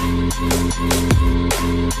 フフフフフ。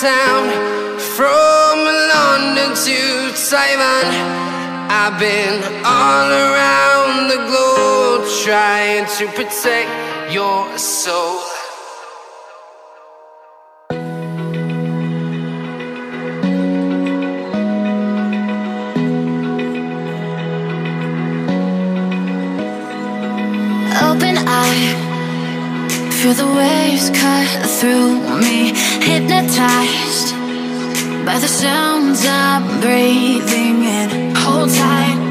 town from London to Taiwan. I've been all around the globe trying to protect your soul. Open eye, feel the waves cut through. Hypnotized by the sounds I'm breathing in. Hold tight,